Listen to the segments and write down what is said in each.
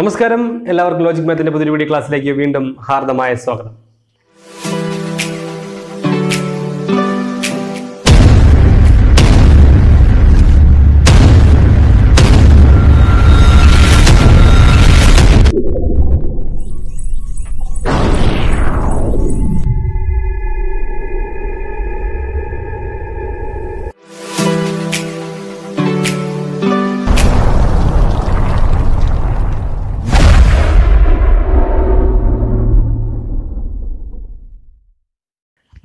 നമസ്കാരം. എല്ലാവർക്കും ലോജിക് മാത്തിന്റെ പുതിയ വീഡിയോ ക്ലാസ്സിലേക്ക് വീണ്ടും ഹാർദമായ സ്വാഗതം.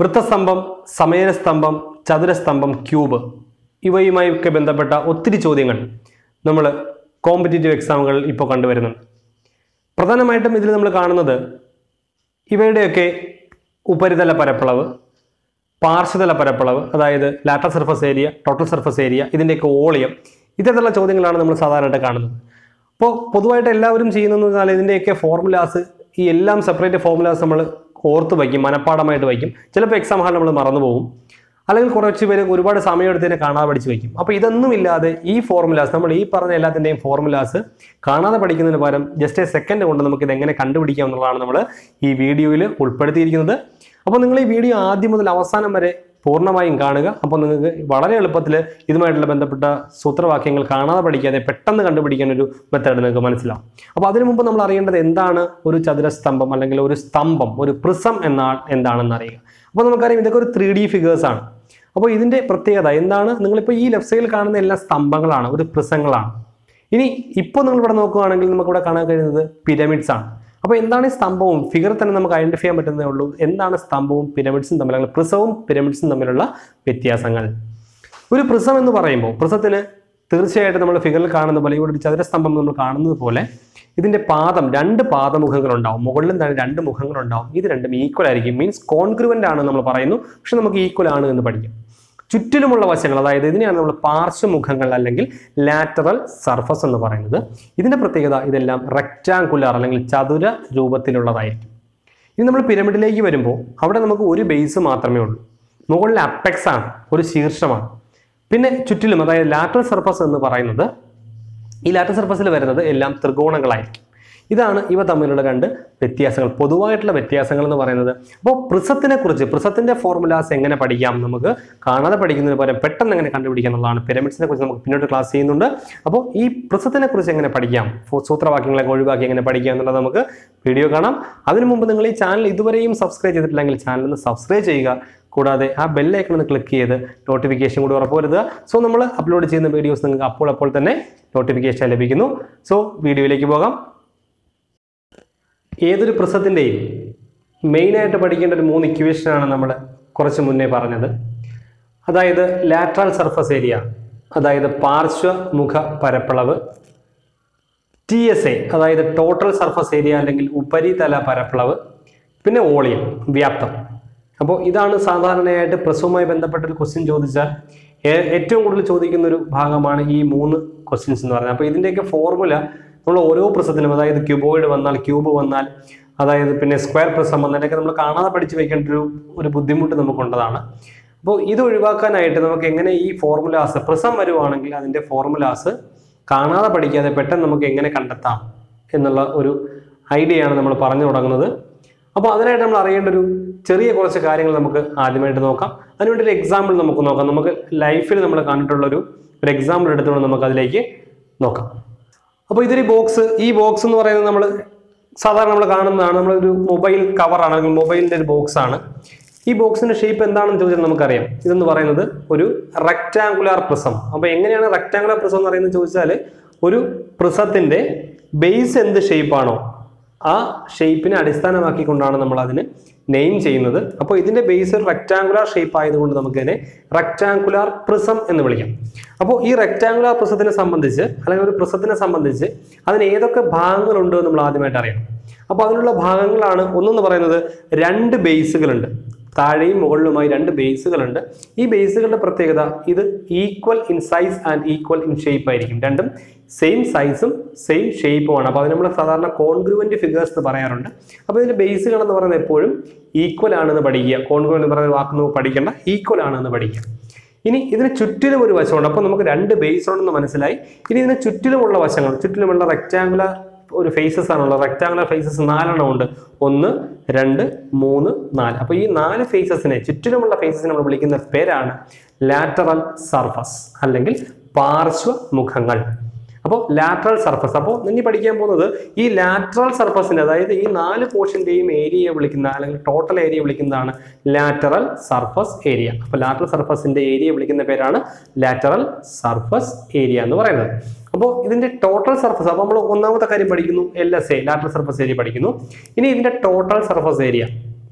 വൃത്തസ്തംഭം സമയനസ്തംഭം ചതുരസ്തംഭം ക്യൂബ് ഇവയുമായൊക്കെ ബന്ധപ്പെട്ട ഒത്തിരി ചോദ്യങ്ങൾ നമ്മൾ കോമ്പറ്റേറ്റീവ് എക്സാമുകളിൽ ഇപ്പോൾ കണ്ടുവരുന്നുണ്ട്. പ്രധാനമായിട്ടും ഇതിൽ നമ്മൾ കാണുന്നത് ഇവയുടെയൊക്കെ ഉപരിതല പരപ്പളവ് പാർശ്വതല പരപ്പളവ് അതായത് lateral surface area total surface area ഇതിന്റെയൊക്കെ ഓളിയം ഇത്തരത്തിലുള്ള ചോദ്യങ്ങളാണ് നമ്മൾ സാധാരണയായിട്ട് കാണുന്നത്. അപ്പോൾ പൊതുവായിട്ട് എല്ലാവരും ചെയ്യുന്നതെന്ന് പറഞ്ഞാൽ ഇതിന്റെയൊക്കെ ഫോർമുലാസ് ഈ എല്ലാം സെപ്പറേറ്റ് ഫോർമുലാസ് നമ്മൾ ഓർത്ത് വയ്ക്കും മനഃപ്പാടമായിട്ട് വയ്ക്കും. ചിലപ്പോൾ എക്സാം ഹാളിൽ നമ്മൾ മറന്നു പോകും. അല്ലെങ്കിൽ കുറച്ച് പേര് ഒരുപാട് സമയം എടുത്തതിനെ കാണാതെ പഠിച്ച് വയ്ക്കും. അപ്പോൾ ഇതൊന്നുമില്ലാതെ ഈ ഫോർമുലാസ് നമ്മൾ ഈ പറഞ്ഞ എല്ലാത്തിന്റെയും ഫോർമുലാസ് കാണാതെ പഠിക്കുന്നതിന് പകരം ജസ്റ്റ് എ സെക്കൻഡ് കൊണ്ട് നമുക്ക് ഇത് എങ്ങനെ കണ്ടുപിടിക്കാം എന്നുള്ളതാണ് നമ്മൾ ഈ വീഡിയോയിൽ ഉൾപ്പെടുത്തിയിരിക്കുന്നത്. അപ്പോൾ നിങ്ങൾ ഈ വീഡിയോ ആദ്യം മുതൽ അവസാനം വരെ പൂർണമായും കാണുക. അപ്പോൾ നിങ്ങൾക്ക് വളരെ എളുപ്പത്തിൽ ഇതുമായിട്ടുള്ള ബന്ധപ്പെട്ട സൂത്രവാക്യങ്ങൾ കാണാതെ പഠിക്കാതെ പെട്ടെന്ന് കണ്ടുപിടിക്കാൻ ഒരു മെത്തേഡ് നിങ്ങൾക്ക് മനസ്സിലാവും. അപ്പോൾ അതിനു മുമ്പ് നമ്മൾ അറിയേണ്ടത് എന്താണ്? ഒരു ചതുരസ്തംഭം അല്ലെങ്കിൽ ഒരു സ്തംഭം ഒരു പ്രിസം എന്നാ എന്താണെന്ന് അറിയുക. അപ്പോൾ നമുക്കറിയാം ഇതൊക്കെ ഒരു ത്രീ ഡി ഫിഗേഴ്സാണ് അപ്പോൾ ഇതിന്റെ പ്രത്യേകത എന്താണ്? നിങ്ങളിപ്പോൾ ഈ ലെഫ്റ്റ് സൈഡിൽ കാണുന്ന എല്ലാ സ്തംഭങ്ങളാണ് ഒരു പ്രിസങ്ങളാണ്. ഇനി ഇപ്പോൾ നിങ്ങൾ ഇവിടെ നോക്കുകയാണെങ്കിൽ നമുക്കിവിടെ കാണാൻ കഴിയുന്നത് പിരമിഡ്സ് ആണ്. അപ്പോൾ എന്താണ് ഈ സ്തംഭവും? ഫിഗർ തന്നെ നമുക്ക് ഐഡന്റിഫൈ ചെയ്യാൻ പറ്റുന്നേ ഉള്ളൂ. എന്താണ് സ്തംഭവും പിരമിഡ്സും തമ്മിൽ അല്ലെങ്കിൽ പ്രിസവും പിരമിഡ്സും തമ്മിലുള്ള വ്യത്യാസങ്ങൾ. ഒരു പ്രിസം എന്ന് പറയുമ്പോൾ പ്രിസത്തിന് തീർച്ചയായിട്ടും നമ്മൾ ഫിഗറിൽ കാണുന്ന പോലെ ഇവിടെ ഒരു ചതുരസ്തംഭം നമ്മൾ കാണുന്നത് പോലെ ഇതിന്റെ പാദം രണ്ട് പാദമുഖങ്ങൾ ഉണ്ടാവും മുകളിലും തന്നെ രണ്ട് മുഖങ്ങളുണ്ടാവും. ഇത് രണ്ടും ഈക്വൽ ആയിരിക്കും. മീൻസ് കോൺഗ്രുവന്റ് ആണ് നമ്മൾ പറയുന്നു. പക്ഷെ നമുക്ക് ഈക്വൽ ആണ് എന്ന് പഠിക്കാം. ചുറ്റിലുമുള്ള വശങ്ങൾ അതായത് ഇതിനെയാണ് നമ്മൾ പാർശ്വമുഖങ്ങൾ അല്ലെങ്കിൽ ലാറ്ററൽ സർഫസ് എന്ന് പറയുന്നത്. ഇതിന്റെ പ്രത്യേകത ഇതെല്ലാം റെക്റ്റാങ്കുലർ അല്ലെങ്കിൽ ചതുര രൂപത്തിലുള്ളതായിരിക്കും. ഇനി നമ്മൾ പിരമിഡിലേക്ക് വരുമ്പോൾ അവിടെ നമുക്ക് ഒരു ബേസ് മാത്രമേ ഉള്ളൂ. മുകളിൽ അപ്പെക്സ് ആണ് ഒരു ശീർഷമാണ്. പിന്നെ ചുറ്റിലും അതായത് ലാറ്ററൽ സർഫസ് എന്ന് പറയുന്നത് ഈ ലാറ്ററൽ സർഫസിൽ വരുന്നത് എല്ലാം ത്രികോണങ്ങളായിരിക്കും. ഇതാണ് ഇവ തമ്മിലുള്ള രണ്ട് വ്യത്യാസങ്ങൾ പൊതുവായിട്ടുള്ള വ്യത്യാസങ്ങൾ എന്ന് പറയുന്നത്. അപ്പോൾ പ്രിസത്തിനെ കുറിച്ച് പ്രിസത്തിന്റെ ഫോർമുലാസ് എങ്ങനെ പഠിക്കാം? നമുക്ക് കാണാതെ പഠിക്കുന്നതിന് പകരം പെട്ടെന്ന് എങ്ങനെ കണ്ടുപിടിക്കാം എന്നുള്ളതാണ്. പിരമിഡ്സിനെ കുറിച്ച് നമുക്ക് പിന്നോട്ട് ക്ലാസ് ചെയ്യുന്നുണ്ട്. അപ്പോൾ ഈ പ്രിസത്തിനെ കുറിച്ച് എങ്ങനെ പഠിക്കാം? സൂത്രവാക്യങ്ങളെ ഒഴിവാക്കി എങ്ങനെ പഠിക്കാം എന്നുള്ളത് നമുക്ക് വീഡിയോ കാണാം. അതിനു മുമ്പ് നിങ്ങൾ ഈ ചാനൽ ഇതുവരെയും സബ്സ്ക്രൈബ് ചെയ്തിട്ടില്ലെങ്കിൽ ചാനൽ ഒന്ന് സബ്സ്ക്രൈബ് ചെയ്യുക. കൂടാതെ ആ ബെല്ലൈക്കൺ ഒന്ന് ക്ലിക്ക് ചെയ്ത് നോട്ടിഫിക്കേഷൻ കൂടി ഉറപ്പുവരുത്തുക സോ നമ്മൾ അപ്ലോഡ് ചെയ്യുന്ന വീഡിയോസ് നിങ്ങൾക്ക് അപ്പോൾ അപ്പോൾ തന്നെ നോട്ടിഫിക്കേഷൻ ലഭിക്കുന്നു. സോ വീഡിയോയിലേക്ക് പോകാം. ഏതൊരു പ്രസത്തിന്റെയും മെയിനായിട്ട് പഠിക്കേണ്ട ഒരു മൂന്ന് ഇക്വേഷനാണ് നമ്മൾ കുറച്ച് മുന്നേ പറഞ്ഞത്. അതായത് ലാറ്ററൽ സർഫസ് ഏരിയ അതായത് പാർശ്വമുഖ പരപ്പളവ് ടി എസ് എ അതായത് ടോട്ടൽ സർഫസ് ഏരിയ അല്ലെങ്കിൽ ഉപരിതല പരപ്പളവ് പിന്നെ വോളിയം വ്യാപ്തം. അപ്പോൾ ഇതാണ് സാധാരണയായിട്ട് പ്രസവുമായി ബന്ധപ്പെട്ട ഒരു ക്വസ്റ്റ്യൻ ചോദിച്ചാൽ ഏറ്റവും കൂടുതൽ ചോദിക്കുന്ന ഒരു ഭാഗമാണ് ഈ മൂന്ന് ക്വസ്റ്റ്യൻസ് എന്ന് പറയുന്നത് അപ്പോൾ ഇതിന്റെയൊക്കെ ഫോർമുല നമ്മൾ ഓരോ പ്രസത്തിലും അതായത് ക്യൂബോയിഡ് വന്നാൽ ക്യൂബ് വന്നാൽ അതായത് പിന്നെ സ്ക്വയർ പ്രസം വന്നതിനൊക്കെ നമ്മൾ കാണാതെ പഠിച്ചു വെക്കേണ്ട ഒരു ഒരു ബുദ്ധിമുട്ട് നമുക്കുള്ളതാണ്. അപ്പോൾ ഇത് ഒഴിവാക്കാനായിട്ട് നമുക്ക് എങ്ങനെ ഈ ഫോർമുലാസ് പ്രസം വരുവാണെങ്കിൽ അതിന്റെ ഫോർമുലാസ് കാണാതെ പഠിക്കാതെ പെട്ടെന്ന് നമുക്ക് എങ്ങനെ കണ്ടെത്താം എന്നുള്ള ഒരു ഐഡിയയാണ് നമ്മൾ പറഞ്ഞു തുടങ്ങുന്നത്. അപ്പോൾ അതിനായിട്ട് നമ്മൾ അറിയേണ്ട ഒരു ചെറിയ കുറച്ച് കാര്യങ്ങൾ നമുക്ക് ആദ്യമായിട്ട് നോക്കാം. അതിനുവേണ്ടി ഒരു എക്സാമ്പിൾ നമുക്ക് നോക്കാം. നമുക്ക് ലൈഫിൽ നമ്മൾ കണ്ടിട്ടുള്ളൊരു ഒരു എക്സാമ്പിൾ എടുത്തുകൊണ്ട് നമുക്ക് അതിലേക്ക് നോക്കാം. അപ്പോൾ ഇതൊരു ബോക്സ് ഈ ബോക്സ് എന്ന് പറയുന്നത് നമ്മൾ സാധാരണ നമ്മൾ കാണുന്നതാണ്. നമ്മളൊരു മൊബൈൽ കവറാണ് അല്ലെങ്കിൽ മൊബൈലിന്റെ ഒരു ബോക്സ് ആണ്. ഈ ബോക്സിന്റെ ഷേപ്പ് എന്താണെന്ന് ചോദിച്ചാൽ നമുക്കറിയാം. ഇതെന്ന് പറയുന്നത് ഒരു റെക്റ്റാങ്കുലാർ പ്രിസം അപ്പോൾ എങ്ങനെയാണ് റെക്റ്റാങ്കുലാർ പ്രിസം എന്ന് പറയുന്നത് ചോദിച്ചാൽ ഒരു പ്രിസത്തിന്റെ ബേസ് എന്ത് ഷേപ്പാണോ ആ ഷേപ്പിനെ അടിസ്ഥാനമാക്കിക്കൊണ്ടാണ് നമ്മൾ അതിന് നെയിം ചെയ്യുന്നത്. അപ്പോൾ ഇതിന്റെ ബേസ് ഒരു റെക്റ്റാങ്കുലാർ ഷേപ്പ് ആയതുകൊണ്ട് നമുക്ക് തന്നെ റെക്റ്റാങ്കുലാർ പ്രിസം എന്ന് വിളിക്കാം. അപ്പോൾ ഈ റെക്റ്റാങ്കുലാർ പ്രിസത്തിനെ സംബന്ധിച്ച് അല്ലെങ്കിൽ ഒരു പ്രിസത്തിനെ സംബന്ധിച്ച് അതിന് ഏതൊക്കെ ഭാഗങ്ങളുണ്ട് നമ്മൾ ആദ്യമായിട്ട് അറിയണം. അപ്പോൾ അതിനുള്ള ഭാഗങ്ങളാണ് ഒന്നെന്ന് പറയുന്നത് രണ്ട് ബേസുകളുണ്ട് താഴെയും മുകളിലുമായി രണ്ട് ബേസുകളുണ്ട്. ഈ ബേസുകളുടെ പ്രത്യേകത ഇത് equal in size and equal in shape ആയിരിക്കും. രണ്ടും സെയിം സൈസും സെയിം ഷേപ്പുമാണ് അപ്പോൾ അത് നമ്മൾ സാധാരണ കോൺഗ്രുവന്റ് ഫിഗേഴ്സ് എന്ന് പറയാറുണ്ട്. അപ്പോൾ ഇതിന്റെ ബേസുകൾ എന്ന് പറയുന്നത് എപ്പോഴും ഈക്വൽ ആണെന്ന് പഠിക്കുക. കോൺഗ്രുവന്റ് എന്ന് പറയുന്ന വാക്ക് പഠിക്കേണ്ട. ഈക്വൽ ആണെന്ന് പഠിക്കുക. ഇനി ഇതിന് ചുറ്റിലും ഒരു വശമുണ്ട്. അപ്പോൾ നമുക്ക് രണ്ട് ബേസ് ഉണ്ടെന്ന് മനസ്സിലായി. ഇനി ഇതിന് ചുറ്റിലുമുള്ള വശങ്ങൾ ചുറ്റിലുമുള്ള റെക്റ്റാങ്കുലർ ഒരു ഫേസസ് ആണുള്ളത്. റെക്ടാങ്കുലർ ഫേസസ് നാലെണ്ണം ഉണ്ട്. ഒന്ന് രണ്ട് മൂന്ന് നാല്. അപ്പോൾ ഈ നാല് ഫേസസിനെ ചുറ്റിലുമുള്ള ഫേസസിനെ നമ്മൾ വിളിക്കുന്ന പേരാണ് ലാറ്ററൽ സർഫസ് അല്ലെങ്കിൽ പാർശ്വമുഖങ്ങൾ അപ്പോൾ ലാറ്ററൽ സർഫസ് അപ്പോൾ ഇനി പഠിക്കാൻ പോകുന്നത് ഈ ലാറ്ററൽ സർഫസിന്റെ അതായത് ഈ നാല് പോർഷന്റെയും ഏരിയയെ വിളിക്കുന്ന അല്ലെങ്കിൽ ടോട്ടൽ ഏരിയ വിളിക്കുന്നതാണ് ലാറ്ററൽ സർഫസ് ഏരിയ അപ്പോൾ ലാറ്ററൽ സർഫസിന്റെ ഏരിയ വിളിക്കുന്ന പേരാണ് ലാറ്ററൽ സർഫസ് ഏരിയ എന്ന് പറയുന്നത്. അപ്പോൾ ഇതിന്റെ ടോട്ടൽ സർഫസ് അപ്പോൾ നമ്മൾ ഒന്നാമത്തെ കാര്യം പഠിക്കുന്നു L S A lateral surface area പഠിക്കുന്നു. ഇനി ഇതിന്റെ ടോട്ടൽ സർഫസ് ഏരിയ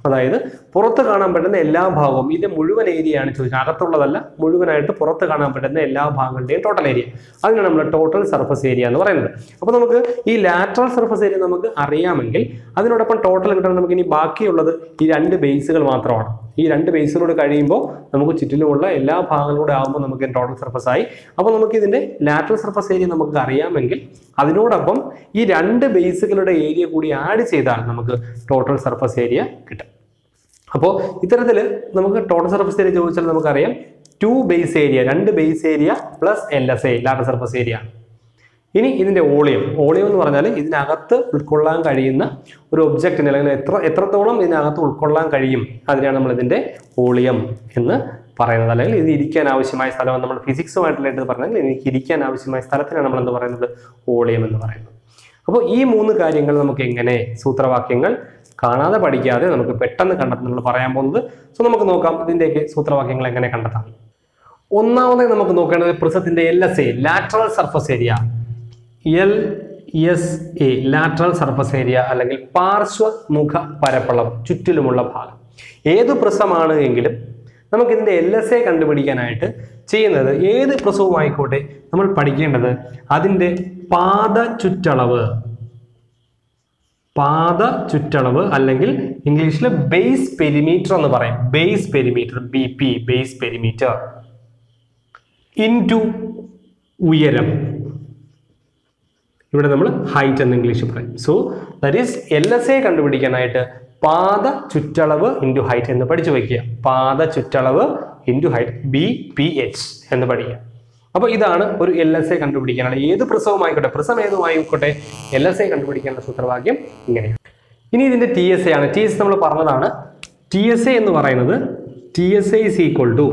അതായത് പുറത്ത് കാണാൻ പറ്റുന്ന എല്ലാ ഭാഗവും ഇതിന്റെ മുഴുവൻ ഏരിയയാണ് ചോദിച്ചത്. അകത്തുള്ളതല്ല മുഴുവനായിട്ട് പുറത്ത് കാണാൻ പറ്റുന്ന എല്ലാ ഭാഗങ്ങളുടെയും ടോട്ടൽ ഏരിയ അതിനാണ് നമ്മൾ ടോട്ടൽ സർഫസ് ഏരിയ എന്ന് പറയുന്നത്. അപ്പോൾ നമുക്ക് ഈ ലാറ്ററൽ സർഫസ് ഏരിയ നമുക്ക് അറിയാമെങ്കിൽ അതിനോടൊപ്പം ടോട്ടൽ കിട്ടാൻ നമുക്ക് ഇനി ബാക്കിയുള്ളത് ഈ രണ്ട് ബേസുകൾ മാത്രമാണ്. ഈ രണ്ട് ബേസിലൂടെ കഴിയുമ്പോൾ നമുക്ക് ചുറ്റിലുമുള്ള എല്ലാ ഭാഗങ്ങളൂടെ ആകുമ്പോൾ നമുക്ക് ടോട്ടൽ സർഫസ് ആയി. അപ്പോൾ നമുക്ക് ഇതിന്റെ ലാറ്ററൽ സർഫസ് ഏരിയ നമുക്ക് അറിയാമെങ്കിൽ അതിനോടൊപ്പം ഈ രണ്ട് ബേസുകളുടെ ഏരിയ കൂടി ആഡ് ചെയ്താൽ നമുക്ക് ടോട്ടൽ സർഫസ് ഏരിയ കിട്ടും അപ്പോൾ ഇത്തരത്തിൽ നമുക്ക് ടോട്ടൽ സർഫസ് ഏരിയ ചോദിച്ചാൽ നമുക്കറിയാം ടു ബേസ് ഏരിയ രണ്ട് base area plus L S A lateral surface area ഇനി ഇതിന്റെ വോളിയം. വോളിയം എന്ന് പറഞ്ഞാൽ ഇതിനകത്ത് ഉൾക്കൊള്ളാൻ കഴിയുന്ന ഒരു ഒബ്ജക്റ്റിന് അല്ലെങ്കിൽ എത്ര എത്രത്തോളം ഇതിനകത്ത് ഉൾക്കൊള്ളാൻ കഴിയും അതിനാണ് നമ്മൾ ഇതിന്റെ വോളിയം എന്ന് പറയുന്നത്. അല്ലെങ്കിൽ ഇത് ഇരിക്കാൻ ആവശ്യമായ സ്ഥലം നമ്മൾ ഫിസിക്സുമായിട്ടുള്ള പറഞ്ഞാൽ എനിക്ക് ഇരിക്കാൻ ആവശ്യമായ സ്ഥലത്തിനാണ് നമ്മൾ എന്ത് പറയുന്നത്? വോളിയം എന്ന് പറയുന്നത്. അപ്പോൾ ഈ മൂന്ന് കാര്യങ്ങൾ നമുക്ക് എങ്ങനെ സൂത്രവാക്യങ്ങൾ കാണാതെ പഠിക്കാതെ നമുക്ക് പെട്ടെന്ന് കണ്ടെത്താൻ നമ്മൾ പറയാൻ പോകുന്നത്. സോ നമുക്ക് നോക്കാം ഇതിന്റെയൊക്കെ സൂത്രവാക്യങ്ങൾ എങ്ങനെ കണ്ടെത്താം. ഒന്നാമതായി നമുക്ക് നോക്കേണ്ടത് പ്രിസത്തിന്റെ L S A lateral surface area L S A lateral surface area അല്ലെങ്കിൽ പാർശ്വമുഖ പരപ്പളം ചുറ്റിലുമുള്ള ഭാഗം. ഏത് പ്രസമാണ് എങ്കിലും നമുക്ക് ഇതിന്റെ എൽ എസ് എ കണ്ടുപിടിക്കാനായിട്ട് ചെയ്യുന്നത് ഏത് പ്രസവും ആയിക്കോട്ടെ നമ്മൾ പഠിക്കേണ്ടത് അതിന്റെ പാദ ചുറ്റളവ്. പാദ ചുറ്റളവ് അല്ലെങ്കിൽ ഇംഗ്ലീഷിൽ ബേസ് പെരിമീറ്റർ എന്ന് പറയും. Base perimeter B P base perimeter into ഉയരം. ഇവിടെ നമ്മൾ ഹൈറ്റ് എന്ന് ഇംഗ്ലീഷിൽ പറയും so that is L S A കണ്ടുപിടിക്കാനായിട്ട് പാത ചുറ്റളവ് ഇന്റു ഹൈറ്റ് എന്ന് പഠിച്ചു വയ്ക്കുക പാത ചുറ്റളവ് into height B P H എന്ന് പഠിക്കുക അപ്പോൾ ഇതാണ് ഒരു എൽ എസ് എ കണ്ടുപിടിക്കാനുള്ള ഏത് പ്രസവമായിക്കോട്ടെ പ്രസം ഏതുമായിക്കോട്ടെ എൽ എസ് എ കണ്ടുപിടിക്കാനുള്ള സൂത്രവാക്യം ഇങ്ങനെയാണ് ഇനി ഇതിന്റെ ടി എസ് എ ആണ് ടി എസ് നമ്മൾ പറഞ്ഞതാണ് ടി എസ് എ എന്ന് പറയുന്നത് T S A is equal to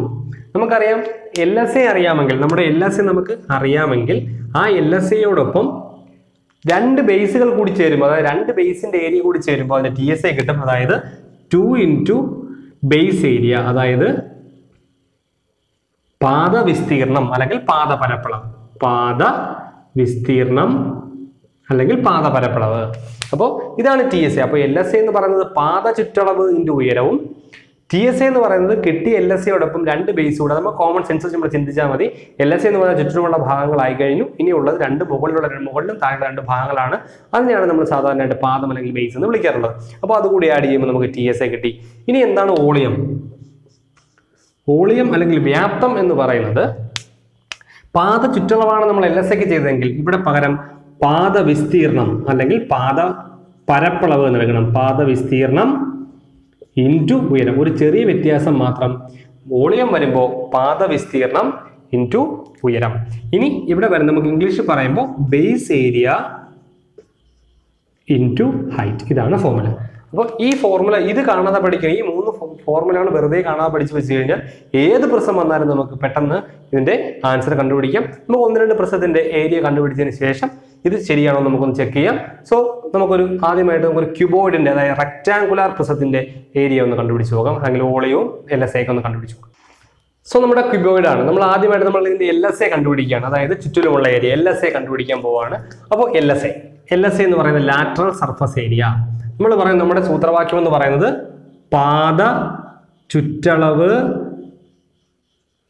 നമുക്കറിയാം എൽ എസ് എ അറിയാമെങ്കിൽ നമ്മുടെ എൽ എസ് എ നമുക്ക് അറിയാമെങ്കിൽ ആ എൽ എസ് എയോടൊപ്പം രണ്ട് ബേസുകൾ കൂടി ചേരുമ്പോൾ അതായത് രണ്ട് ബേസിന്റെ ഏരിയ കൂടി ചേരുമ്പോൾ അതിന്റെ ടി എസ് എ കിട്ടും. അതായത് ടു ഇന്റു ബേസ് ഏരിയ അതായത് പാത വിസ്തീർണം അല്ലെങ്കിൽ പാത പരപ്പളവ് പാത വിസ്തീർണം അല്ലെങ്കിൽ പാത പരപ്പളവ്. അപ്പോൾ ഇതാണ് ടി എസ് എ അപ്പോൾ എൽ എസ് എന്ന് പറയുന്നത് പാത ചുറ്റളവ് ഉയരവും ടി എസ് എ എന്ന് പറയുന്നത് കിട്ടിയ എൽ എസ് എയോടൊപ്പം രണ്ട് ബേസ് കൂടെ നമ്മൾ കോമൺ സെൻസ് നമ്മൾ ചിന്തിച്ചാൽ മതി. എൽ എസ് എന്ന് പറഞ്ഞാൽ ചുറ്റുമുള്ള ഭാഗങ്ങളായി കഴിഞ്ഞു. ഇനിയുള്ളത് രണ്ട് മുകളിലുള്ള രണ്ട് മുകളിലും താഴെ രണ്ട് ഭാഗങ്ങളാണ്. അതിനെയാണ് നമ്മൾ സാധാരണയായിട്ട് പാദം അല്ലെങ്കിൽ ബേസ് എന്ന് വിളിക്കാറുള്ളത്. അപ്പോൾ അതുകൂടി ആഡ് ചെയ്യുമ്പോൾ നമുക്ക് ടി എസ് എ കിട്ടി. ഇനി എന്താണ് ഓളിയം ഓളിയം അല്ലെങ്കിൽ വ്യാപ്തം എന്ന് പറയുന്നത് പാത ചുറ്റളവാണ് നമ്മൾ എൽ എസ് എക്ക് ചെയ്തതെങ്കിൽ ഇവിടെ പകരം പാത വിസ്തീർണം അല്ലെങ്കിൽ പാത പരപ്പളവ് എന്ന് എടുക്കണം. പാത വിസ്തീർണം ഇന്റു ഉയരം ഒരു ചെറിയ വ്യത്യാസം മാത്രം വോളിയം വരുമ്പോൾ പാത വിസ്തീർണം ഇന്റു ഉയരം. ഇനി ഇവിടെ വരുന്ന നമുക്ക് ഇംഗ്ലീഷിൽ പറയുമ്പോൾ ബേസ് ഏരിയ ഇന്റു ഹൈറ്റ് ഇതാണ് ഫോർമുല അപ്പോൾ ഈ ഫോർമുല ഇത് കാണാതെ പഠിക്കുക ഈ മൂന്ന് ഫോർമുലകൾ വെറുതെ കാണാതെ പഠിച്ചു വെച്ച് കഴിഞ്ഞാൽ ഏത് പ്രശ്നം വന്നാലും നമുക്ക് പെട്ടെന്ന് ഇതിന്റെ ആൻസർ കണ്ടുപിടിക്കാം. നമുക്ക് ഒന്ന് രണ്ട് പ്രശ്നത്തിന്റെ ഏരിയ കണ്ടുപിടിച്ചതിന് ശേഷം ഇത് ശരിയാണോ നമുക്കൊന്ന് ചെക്ക് ചെയ്യാം. സോ നമുക്കൊരു ആദ്യമായിട്ട് നമുക്കൊരു ക്യൂബോയിഡിന്റെ അതായത് റെക്റ്റാങ്കുലാർ പ്രശ്നത്തിന്റെ ഏരിയ ഒന്ന് കണ്ടുപിടിച്ച് നോക്കാം. അല്ലെങ്കിൽ ഓളയവും എൽ എസ് ഒക്കെ ഒന്ന് കണ്ടുപിടിച്ച് നോക്കാം. സോ നമ്മുടെ ക്യൂബോയിഡ് ആണ്. നമ്മൾ ആദ്യമായിട്ട് നമ്മൾ ഇതിന്റെ എൽ എസ് എ കണ്ടുപിടിക്കുകയാണ്. അതായത് ചുറ്റിലുമുള്ള ഏരിയ എൽ എസ് എ കണ്ടുപിടിക്കാൻ പോവാണ്. അപ്പോൾ L S A L S A എന്ന് പറയുന്നത് ലാറ്ററൽ സർഫസ് ഏരിയ നമ്മൾ പറയുന്നത് നമ്മുടെ സൂത്രവാക്യം എന്ന് പറയുന്നത് പാദ ചുറ്റളവ്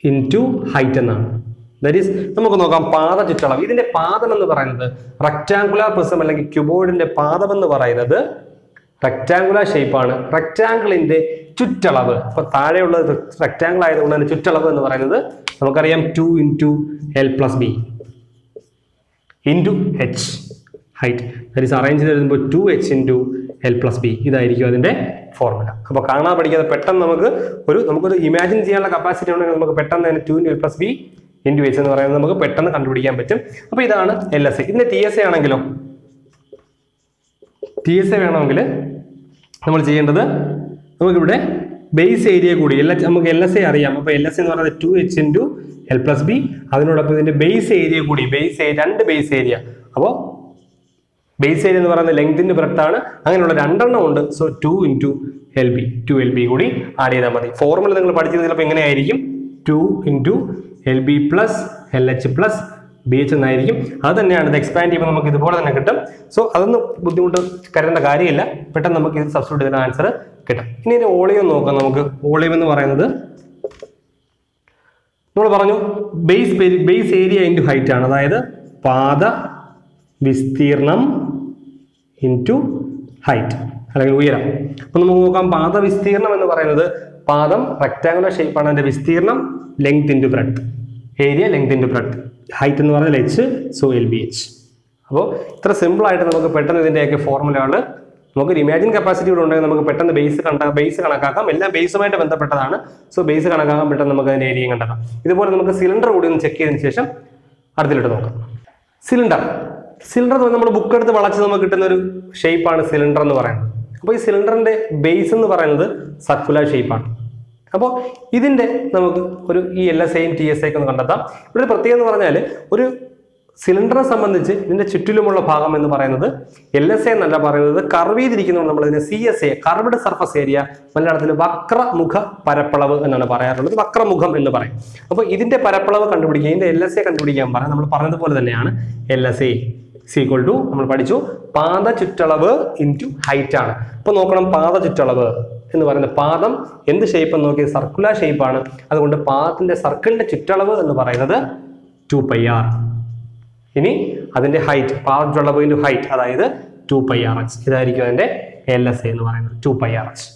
ഇന്റു ഹൈറ്റ് എന്നാണ്. ദറ്റ് ഈസ് നമുക്ക് നോക്കാം പാത ചുറ്റളവ്. ഇതിന്റെ പാദം എന്ന് പറയുന്നത് റെക്ടാങ്കുലാർ പ്രിസം അല്ലെങ്കിൽ ക്യൂബോയിഡിന്റെ പാദം എന്ന് പറയുന്നത് റെക്ടാങ്കുലാർ ഷേപ്പാണ് റെക്ടാങ്കിളിന്റെ ചുറ്റളവ്. അപ്പൊ താഴെയുള്ള റെക്ടാങ്കിൾ ആയതുകൊണ്ട് തന്നെ ചുറ്റളവ് എന്ന് പറയുന്നത് നമുക്കറിയാം two into L plus B into H height that is arrange ചെയ്ത് വരുമ്പോൾ two H into L plus B ഇതായിരിക്കും അതിന്റെ ഫോർമുല അപ്പോൾ കാണാൻ പഠിക്കാതെ പെട്ടെന്ന് നമുക്ക് ഒരു നമുക്കൊരു ഇമാജിൻ ചെയ്യാനുള്ള കപ്പാസിറ്റി ഉണ്ടെങ്കിൽ നമുക്ക് പെട്ടെന്ന് തന്നെ two into L plus B into H എന്ന് പറയുന്നത് നമുക്ക് പെട്ടെന്ന് കണ്ടുപിടിക്കാൻ പറ്റും. അപ്പോൾ ഇതാണ് എൽ എസ് എ ഇതിന്റെ ടി എസ് എ ആണെങ്കിലോ ടി എസ് എ വേണമെങ്കിൽ നമ്മൾ ചെയ്യേണ്ടത് നമുക്കിവിടെ ബേസ് ഏരിയ കൂടി എൽ എച്ച് നമുക്ക് എൽ എസ് എ അറിയാം. അപ്പോൾ എൽ എസ് എന്ന് പറയുന്നത് two H into L plus B അതിനോടൊപ്പം ഇതിന്റെ ബേസ് ഏരിയ കൂടി. ബേസ് രണ്ട് ബേസ് ഏരിയ അപ്പോൾ ബേസ് ഏരിയ എന്ന് പറയുന്നത് ലെങ്തിന്റെ ബ്രെഡ്ത്ത് ആണ് അങ്ങനെയുള്ള രണ്ടെണ്ണം ഉണ്ട്. So two into L B two L B കൂടി ആഡ് ചെയ്താൽ മതി. ഫോർമുല നിങ്ങൾ പഠിച്ചത് ചിലപ്പോൾ എങ്ങനെയായിരിക്കും? Two into L B plus L H plus B H എന്നായിരിക്കും. അത് തന്നെയാണ്. ഇത് എക്സ്പാൻഡ് ചെയ്യുമ്പോൾ നമുക്ക് ഇതുപോലെ തന്നെ കിട്ടും. സോ അതൊന്നും ബുദ്ധിമുട്ട് കരുതേണ്ട കാര്യമില്ല. പെട്ടെന്ന് നമുക്ക് ഇത് സബ്സ്റ്റിറ്റ്യൂട്ട് ചെയ്ത ആൻസർ കിട്ടും. ഇനി ഇതിന്റെ ഓളിയം നോക്കാം നമുക്ക്. ഓളിയം എന്ന് പറയുന്നത് നമ്മൾ പറഞ്ഞു base base area into height ആണ്. അതായത് പാത വിസ്തീർണം ഇന്റു ഹൈറ്റ് അല്ലെങ്കിൽ ഉയരം. അപ്പം നമുക്ക് നോക്കാം പാത വിസ്തീർണം എന്ന് പറയുന്നത് പാദം റെക്ടാങ്കുലർ ഷേപ്പാണ് അതിന്റെ വിസ്തീർണം length into breadth area length into breadth height എന്ന് പറഞ്ഞാൽ H so L B H അപ്പോൾ ഇത്ര സിമ്പിൾ ആയിട്ട് നമുക്ക് പെട്ടെന്ന് ഇതിന്റെയൊക്കെ ഫോർമുലകൾ നമുക്കൊരു ഇമാജിൻ കപ്പാസിറ്റി കൂടെ ഉണ്ടെങ്കിൽ നമുക്ക് പെട്ടെന്ന് ബേസ് കണ്ട ബേസ് കണക്കാക്കാം. എല്ലാം ബേസുമായിട്ട് ബന്ധപ്പെട്ടതാണ്. സോ ബേസ് കണക്കാക്കാൻ പെട്ടെന്ന് നമുക്ക് അതിന്റെ ഏരിയയും കണ്ടെത്താം. ഇതുപോലെ നമുക്ക് സിലിണ്ടർ കൂടി ഒന്ന് ചെക്ക് ചെയ്തതിന് ശേഷം അടുത്തിലോട്ട് നോക്കാം. സിലിണ്ടർ സിലിണ്ടർ എന്ന് നമ്മൾ ബുക്ക് എടുത്ത് വളച്ച് നമുക്ക് കിട്ടുന്ന ഒരു ഷേപ്പാണ് സിലിണ്ടർ എന്ന് പറയുന്നത്. അപ്പോൾ ഈ സിലിണ്ടറിന്റെ ബേസ് എന്ന് പറയുന്നത് സർക്കുലർ ഷേപ്പാണ് അപ്പോൾ ഇതിന്റെ നമുക്ക് ഒരു ഈ എൽ എസ് ഐയും ടി എസ് ഐക്കൊന്ന് കണ്ടെത്താം. ഇവിടെ ഒരു പ്രത്യേകത എന്ന് പറഞ്ഞാൽ ഒരു സിലിണ്ടറെ സംബന്ധിച്ച് ഇതിന്റെ ചുറ്റിലുമുള്ള ഭാഗം എന്ന് പറയുന്നത് എൽ എസ് എ എന്നല്ല പറയുന്നത്. കർവ് ചെയ്തിരിക്കുന്നതുകൊണ്ട് നമ്മൾ ഇതിനെ C S A curved surface area മലയാളത്തിൽ വക്രമുഖ പരപ്പളവ് എന്നാണ് പറയാറുള്ളത്. വക്രമുഖം എന്ന് പറയും. അപ്പോൾ ഇതിന്റെ പരപ്പളവ് കണ്ടുപിടിക്കുക ഇതിന്റെ എൽ എസ് എ കണ്ടുപിടിക്കാൻ പറയാം നമ്മൾ പറഞ്ഞതുപോലെ തന്നെയാണ് L S A equal to നമ്മൾ പഠിച്ചു പാത ചുറ്റളവ് ഇന്റു ഹൈറ്റ് ആണ്. അപ്പോൾ നോക്കണം പാത ചുറ്റളവ് എന്ന് പറയുന്നത് പാദം എന്ത് ഷേപ്പ് എന്ന് നോക്കിയത് സർക്കുലർ ആണ്. അതുകൊണ്ട് പാദത്തിന്റെ സർക്കിളിന്റെ ചുറ്റളവ് എന്ന് പറയുന്നത് ടു പൈ ആർ ഇനി അതിന്റെ ഹൈറ്റ് പാദ ചുറ്റളവ് ഇന്റു ഹൈറ്റ് അതായത് ടു പൈ ആർ എച്ച് ഇതായിരിക്കും അതിന്റെ എൽ എസ് എ എന്ന് പറയുന്നത് ടു പൈ ആർ എച്ച്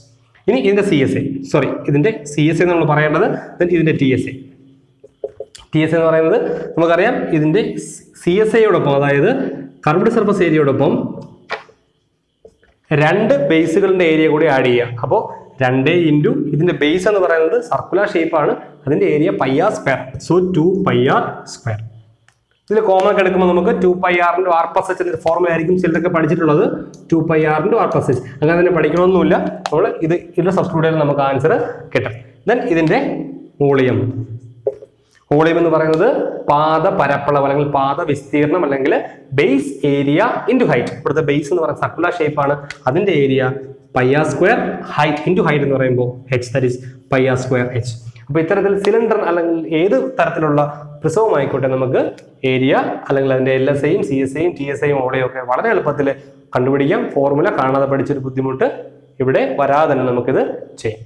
ഇനി ഇതിന്റെ സി എസ് എ സോറി ഇതിന്റെ സി എസ് എ നമ്മൾ പറയേണ്ടത് ഇതിന്റെ T S A T S എന്ന് പറയുന്നത് നമുക്കറിയാം ഇതിന്റെ സി എസ് എയോടൊപ്പം അതായത് കർബ്ഡ് സർഫസ് ഏരിയയോടൊപ്പം രണ്ട് ബേസുകളുടെ ഏരിയ കൂടി ആഡ് ചെയ്യുക. അപ്പോൾ രണ്ട് ഇന്റു ഇതിന്റെ ബേസ് എന്ന് പറയുന്നത് സർക്കുലർ ഷേപ്പാണ് അതിന്റെ area pi R square so two pi R square ഇതിൽ കോമൺ എടുക്കുമ്പോൾ നമുക്ക് ടു പൈ ആറിന്റെ ആർ പ്ലസ് എച്ച് എന്നൊരു ഫോർമുല ആയിരിക്കും ചിലരൊക്കെ പഠിച്ചിട്ടുള്ളത്. ടു പൈ ആറിന്റെ ആർ പ്ലസ് എച്ച് അങ്ങനെ തന്നെ പഠിക്കണമെന്നില്ല നമ്മൾ ഇത് ഇതിന്റെ സബ്സ്റ്റിറ്റ്യൂട്ട് ചെയ്താൽ നമുക്ക് ആൻസർ കിട്ടും. ദെൻ ഇതിന്റെ വോളിയം. വോളിയം എന്ന് പറയുന്നത് പാത പരപ്പളവ് അല്ലെങ്കിൽ പാത വിസ്തീർണം അല്ലെങ്കിൽ ബേസ് ഏരിയ ഇന്റു ഹൈറ്റ് ഇവിടുത്തെ ബേസ് എന്ന് പറയുന്നത് സർക്കുലർ ഷേപ്പാണ് അതിന്റെ ഏരിയ പയ്യ സ്ക്വയർ ഹൈറ്റ് ഇന്റു ഹൈറ്റ് എന്ന് പറയുമ്പോൾ H that is pi square H അപ്പോൾ ഇത്തരത്തിൽ സിലിണ്ടർ അല്ലെങ്കിൽ ഏത് തരത്തിലുള്ള പ്രിസവും ആയിക്കോട്ടെ നമുക്ക് ഏരിയ അല്ലെങ്കിൽ അതിന്റെ എൽ എസ് ഐയും സി എസ് ഐയും ടി എസ് ഐയും ഓളയും ഒക്കെ വളരെ എളുപ്പത്തിൽ കണ്ടുപിടിക്കാം. ഫോർമുല കാണാതെ പഠിച്ചൊരു ബുദ്ധിമുട്ട് ഇവിടെ വരാതെ തന്നെ നമുക്കിത് ചെയ്യാം.